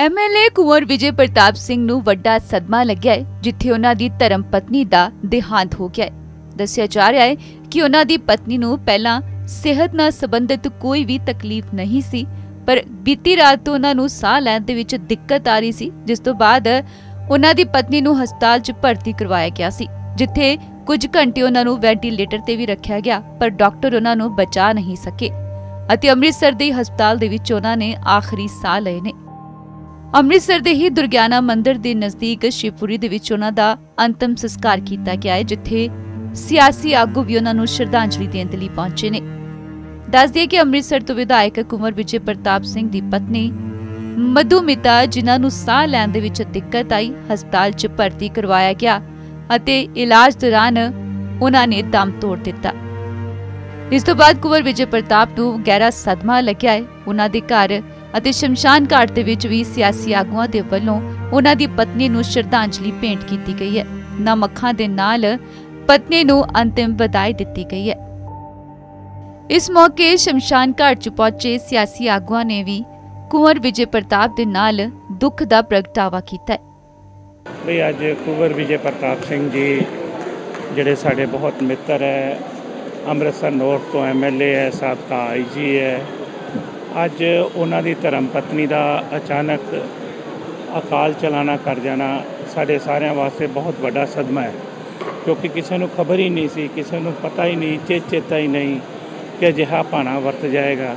MLA Kunwar Vijay Pratap Singh ਨੂੰ ਵੱਡਾ ਸਦਮਾ ਲੱਗਿਆ ਹੈ, ਜਿੱਥੇ ਉਹਨਾਂ ਦੀ ਧਰਮ ਪਤਨੀ ਦਾ ਦੇਹਾਂਤ ਹੋ ਗਿਆ ਹੈ। ਦੱਸਿਆ ਜਾ ਰਿਹਾ ਹੈ ਕਿ ਉਹਨਾਂ ਦੀ ਪਤਨੀ ਨੂੰ ਪਹਿਲਾਂ ਸਿਹਤ ਨਾਲ ਸੰਬੰਧਿਤ ਕੋਈ ਵੀ ਤਕਲੀਫ ਨਹੀਂ ਸੀ, ਪਰ ਬੀਤੀ ਰਾਤ ਤੋਂ ਉਹਨਾਂ ਨੂੰ ਸਾਹ ਲੈਣ ਦੇ ਵਿੱਚ ਦਿੱਕਤ ਆ ਰਹੀ ਸੀ, ਜਿਸ ਤੋਂ ਬਾਅਦ ਉਹਨਾਂ ਦੀ ਪਤਨੀ ਨੂੰ ਹਸਪਤਾਲ 'ਚ ਭਰਤੀ ਕਰਵਾਇਆ ਗਿਆ ਸੀ, ਜਿੱਥੇ ਕੁਝ ਘੰਟੇ ਉਹਨਾਂ ਨੂੰ ਵੈਂਟੀਲੇਟਰ ਤੇ ਵੀ ਰੱਖਿਆ ਗਿਆ, ਪਰ ਡਾਕਟਰ ਉਹਨਾਂ ਨੂੰ ਬਚਾ ਨਹੀਂ ਸਕੇ। ਅਤੇ ਅੰਮ੍ਰਿਤਸਰ ਦੇ ਹਸਪਤਾਲ ਦੇ ਵਿੱਚ ਉਹਨਾਂ ਨੇ ਆਖਰੀ ਸਾਹ ਲਏ ਨੇ। ਅੰਮ੍ਰਿਤਸਰ ਦੇ ਹੀ ਦੁਰਗਿਆਨਾ ਮੰਦਿਰ ਦੇ ਨਜ਼ਦੀਕ ਸ਼ਿਵਪੁਰੀ ਦੇ ਵਿੱਚ ਉਹਨਾਂ ਦਾ ਅੰਤਮ ਸੰਸਕਾਰ ਕੀਤਾ ਗਿਆ ਹੈ, ਜਿੱਥੇ ਸਿਆਸੀ ਆਗੂ ਵੀ ਉਹਨਾਂ ਨੂੰ ਸ਼ਰਧਾਂਜਲੀ ਦੇਣ ਲਈ ਪਹੁੰਚੇ ਨੇ। ਦੱਸ ਦਈਏ ਕਿ ਅੰਮ੍ਰਿਤਸਰ ਤੋਂ ਵਿਧਾਇਕ ਕੁੰਵਰ ਵਿਜੇ ਪ੍ਰਤਾਪ ਸਿੰਘ ਦੀ ਪਤਨੀ ਮਧੂਮਿਤਾ ਜਿਨ੍ਹਾਂ ਨੂੰ ਸਾਹ ਲੈਣ ਦੇ ਵਿੱਚ ਦਿੱਕਤ ਆਈ, ਹਸਪਤਾਲ 'ਚ ਭਰਤੀ ਕਰਵਾਇਆ ਗਿਆ ਅਤੇ ਇਲਾਜ ਦੌਰਾਨ ਉਹਨਾਂ ਨੇ ਦਮ ਤੋੜ ਦਿੱਤਾ। ਇਸ ਤੋਂ ਬਾਅਦ ਕੁੰਵਰ ਵਿਜੇ ਪ੍ਰਤਾਪ ਨੂੰ ਗਹਿਰਾ ਸਦਮਾ ਲੱਗਿਆ ਹੈ। ਉਹਨਾਂ ਦੇ ਘਰ ਅਤੇ ਸ਼ਮਸ਼ਾਨ ਘਾਟ ਦੇ ਵਿੱਚ ਵੀ ਸਿਆਸੀ ਆਗੂਆਂ ਦੇ ਵੱਲੋਂ ਉਹਨਾਂ ਦੀ ਪਤਨੀ ਨੂੰ ਸ਼ਰਧਾਂਜਲੀ ਭੇਂਟ ਕੀਤੀ ਗਈ ਹੈ। ਨਮ ਦੇ ਨਾਲ ਪਤਨੀ ਨੂੰ ਅੰਤਿਮ ਵਿਦਾਈ ਦਿੱਤੀ ਗਈ ਹੈ। ਇਸ ਮੌਕੇ ਸ਼ਮਸ਼ਾਨ ਘਾਟ 'ਚ ਪਹੁੰਚੇ ਸਿਆਸੀ ਆਗੂਆਂ ਨੇ ਵੀ ਕੁੰਵਰ ਵਿਜੇ ਪ੍ਰਤਾਪ ਦੇ ਨਾਲ ਦੁੱਖ ਦਾ ਪ੍ਰਗਟਾਵਾ ਕੀਤਾ ਹੈ। ਵੀ ਅੱਜ ਕੁਵਰ ਵਿਜੇ ਪ੍ਰਤਾਪ ਸਿੰਘ ਜੀ, ਜਿਹੜੇ ਸਾਡੇ ਬਹੁਤ ਮਿੱਤਰ ਹੈ, ਅੰਮ੍ਰਿਤਸਰ ਨੌਰਥ ਤੋਂ ਐਮਐਲਏ ਹੈ, ਸਾਬਕਾ ਆਈਜੀ ਹੈ ਅੱਜ ਉਹਨਾਂ ਦੀ ਧਰਮ ਪਤਨੀ ਦਾ ਅਚਾਨਕ ਅਕਾਲ ਚਲਾਣਾ ਕਰ ਜਾਣਾ ਸਾਡੇ ਸਾਰਿਆਂ ਵਾਸਤੇ ਬਹੁਤ ਵੱਡਾ ਸਦਮਾ ਹੈ। ਕਿਉਂਕਿ ਕਿਸੇ ਨੂੰ ਖਬਰ ਹੀ ਨਹੀਂ ਸੀ, ਕਿਸੇ ਨੂੰ ਪਤਾ ਹੀ ਨਹੀਂ ਚੇ ਚੇਤਾ ਹੀ ਨਹੀਂ ਕਿ ਅਜਿਹਾ ਭਾਣਾ ਵਰਤ ਜਾਏਗਾ।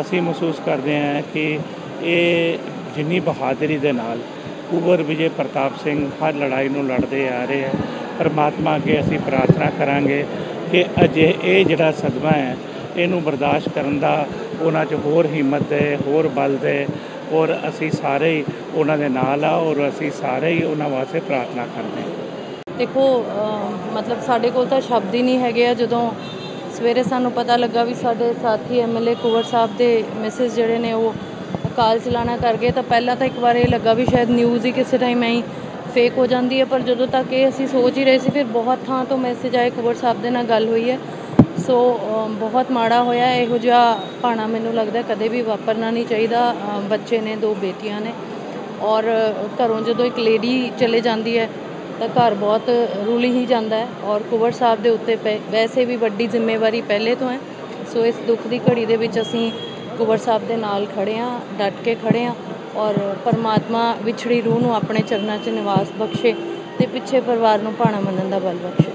ਅਸੀਂ ਮਹਿਸੂਸ ਕਰਦੇ ਹਾਂ ਕਿ ਇਹ ਜਿੰਨੀ ਬਹਾਦਰੀ ਦੇ ਨਾਲ ਕੁਵਰ ਵਿਜੇ ਪ੍ਰਤਾਪ ਸਿੰਘ ਹਰ ਲੜਾਈ ਨੂੰ ਲੜਦੇ ਆ ਰਹੇ ਹੈ ਪਰਮਾਤਮਾ ਅੱਗੇ ਅਸੀਂ ਪ੍ਰਾਰਥਨਾ ਕਰਾਂਗੇ ਕਿ ਅਜੇ ਇਹ ਜਿਹੜਾ ਸਦਮਾ ਹੈ, ਇਹਨੂੰ ਬਰਦਾਸ਼ਤ ਕਰਨ ਦਾ ਉਹਨਾਂ 'ਚ ਹੋਰ ਹਿੰਮਤ ਦੇ ਹੋਰ ਬਲ ਦੇ ਔਰ ਅਸੀਂ ਸਾਰੇ ਹੀ ਉਹਨਾਂ ਦੇ ਨਾਲ ਆ ਔਰ ਅਸੀਂ ਸਾਰੇ ਹੀ ਉਹਨਾਂ ਵਾਸਤੇ ਪ੍ਰਾਰਥਨਾ ਕਰਦੇ ਹਾਂ। ਦੇਖੋ ਮਤਲਬ ਸਾਡੇ ਕੋਲ ਤਾਂ ਸ਼ਬਦ ਹੀ ਨਹੀਂ ਹੈਗੇ ਆ। ਜਦੋਂ ਸਵੇਰੇ ਸਾਨੂੰ ਪਤਾ ਲੱਗਾ ਵੀ ਸਾਡੇ ਸਾਥੀ ਐਮਐਲਏ ਕੁਵਰ ਸਾਹਿਬ ਦੇ ਮੈਸੇਜ ਜਿਹੜੇ ਨੇ ਉਹ ਕਾਲ ਚਲਾਣਾ ਕਰ ਗਏ, ਤਾਂ ਪਹਿਲਾਂ ਤਾਂ ਇੱਕ ਵਾਰ ਇਹ ਲੱਗਾ ਵੀ ਸ਼ਾਇਦ ਨਿਊਜ਼ ਹੀ ਕਿਸੇ ਟਾਈਮ ਐਂ ਫੇਕ ਹੋ ਜਾਂਦੀ ਹੈ। ਪਰ ਜਦੋਂ ਤੱਕ ਇਹ ਅਸੀਂ ਸੋਚ ਹੀ ਰਹੇ ਸੀ, ਫਿਰ ਬਹੁਤ ਥਾਂ ਤੋਂ ਮੈਸੇਜ ਆਏ। ਕੁਵਰ ਸਾਹਿਬ ਦੇ ਨਾਲ ਗੱਲ ਹੋਈ ਹੈ। ਸੋ ਬਹੁਤ ਮਾੜਾ ਹੋਇਆ। ਇਹੋ ਜਿਹਾ ਭਾਣਾ ਮੈਨੂੰ ਲੱਗਦਾ ਕਦੇ ਵੀ ਵਾਪਰਨਾ ਨਹੀਂ ਚਾਹੀਦਾ। ਬੱਚੇ ਨੇ, ਦੋ ਬੇਟੀਆਂ ਨੇ। ਔਰ ਘਰੋਂ ਜਦੋਂ ਇੱਕ ਲੇਡੀ ਚਲੇ ਜਾਂਦੀ ਹੈ, ਤਾਂ ਘਰ ਬਹੁਤ ਰੁਲੀ ਹੀ ਜਾਂਦਾ ਹੈ। ਔਰ ਕੁਵਰ ਸਾਹਿਬ ਦੇ ਉੱਤੇ ਪੈ- ਵੈਸੇ ਵੀ ਵੱਡੀ ਜ਼ਿੰਮੇਵਾਰੀ ਪਹਿਲੇ ਤੋਂ ਹੈ। ਸੋ, ਇਸ ਦੁੱਖ ਦੀ ਘੜੀ ਦੇ ਵਿੱਚ ਅਸੀਂ ਕੁਵਰ ਸਾਹਿਬ ਦੇ ਨਾਲ ਖੜੇ ਹਾਂ, ਡਟ ਕੇ ਖੜੇ ਹਾਂ। ਔਰ ਪਰਮਾਤਮਾ ਵਿਛੜੀ ਰੂਹ ਨੂੰ ਆਪਣੇ ਚਰਨਾਂ 'ਚ ਨਿਵਾਸ ਬਖਸ਼ੇ ਤੇ ਪਿੱਛੇ ਪਰਿਵਾਰ ਨੂੰ ਭਾਣਾ ਮੰਨਣ ਦਾ ਬਲ ਬਖਸ਼ੇ।